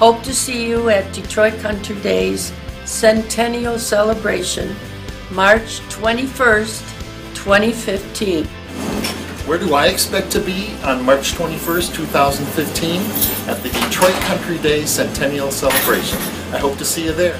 Hope to see you at Detroit Country Days Centennial Celebration, March 21st, 2015. Where do I expect to be on March 21st, 2015? At the Detroit Country Day Centennial Celebration. I hope to see you there.